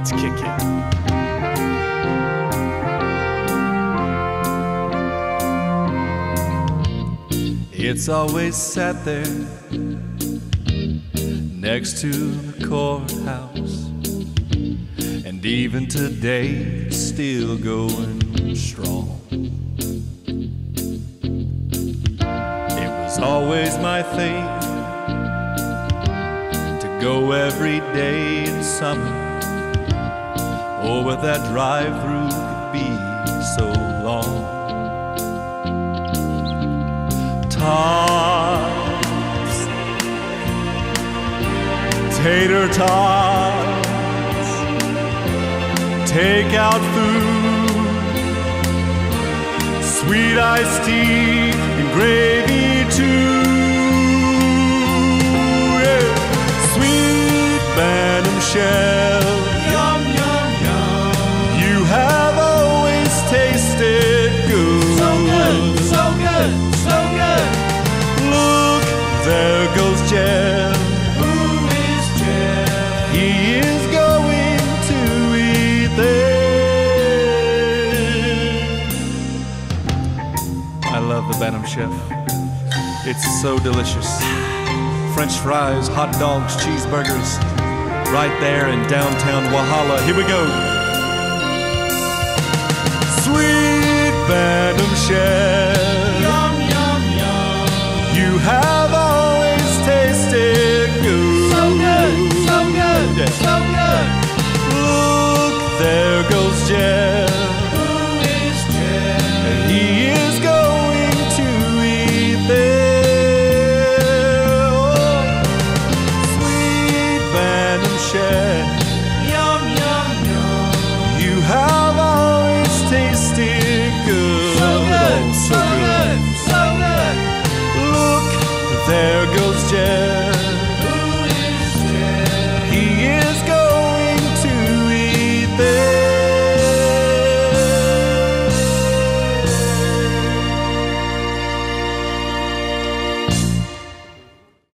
Let's kick it. It's always sat there next to the courthouse. And even today, it's still going strong. It was always my thing to go every day in summer. Oh, but that drive through could be so long. Tots, tater tots, take out food, sweet iced tea and gravy too. Good, so good. Look, there goes Jeff. Who is Jeff? He is going to eat there. I love the Bantam Chef. It's so delicious. French fries, hot dogs, cheeseburgers, right there in downtown Walhalla. Here we go. Sweet Bantam Chef. Chef. Yum, yum, yum. You have always tasted good. So good, Oh, so good, so good. Look, there goes.